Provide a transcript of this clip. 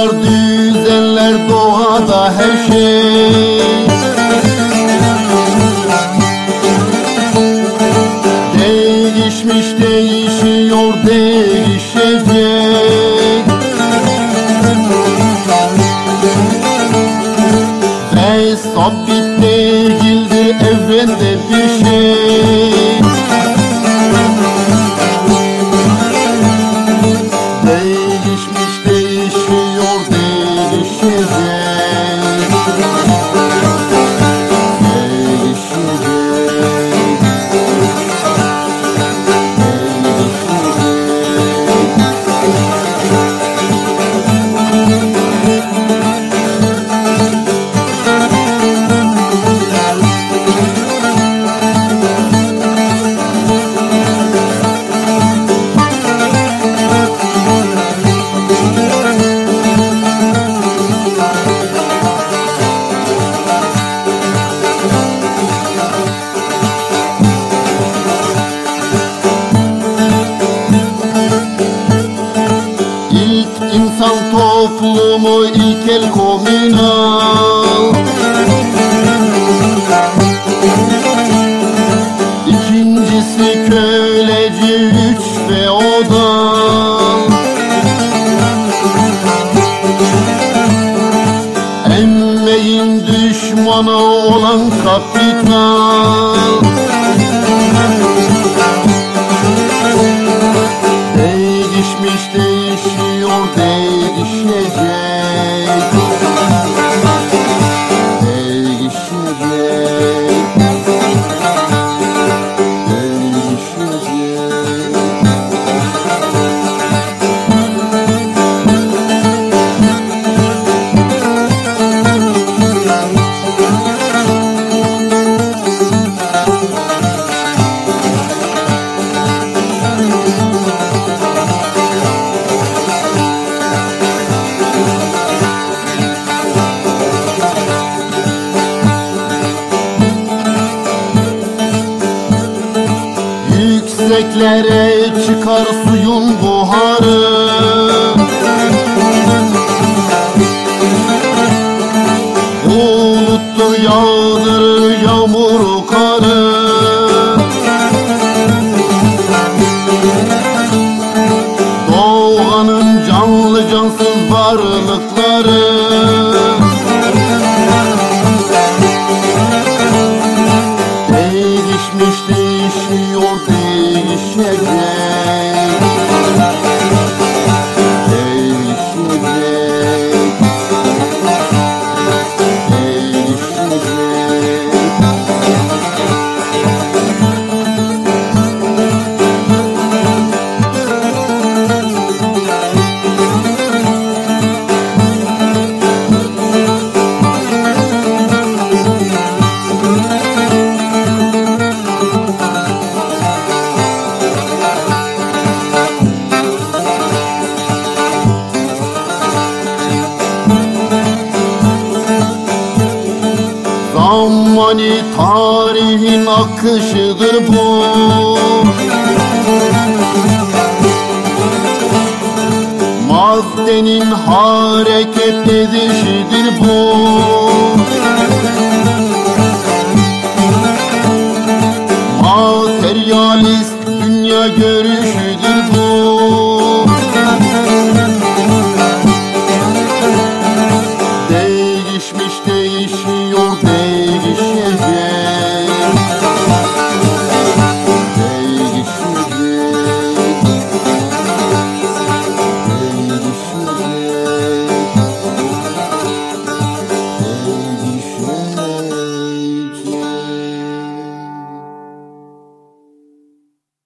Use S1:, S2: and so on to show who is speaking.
S1: Toplumlar, düzenler, doğada her şey. Değişmiş, değişiyor, değişecek. Ve sabit değildir evrende insan toplumu ilkel komünal İkincisi köleci üç feodal Emmeğin düşmanı olan kapital Değişmiş değişiyor değişecek Değişecek Yükseklere çıkar suyun buharı Hani tarihin akışıdır bu. Maddenin hareket edişidir bu. Materyalist dünya görüş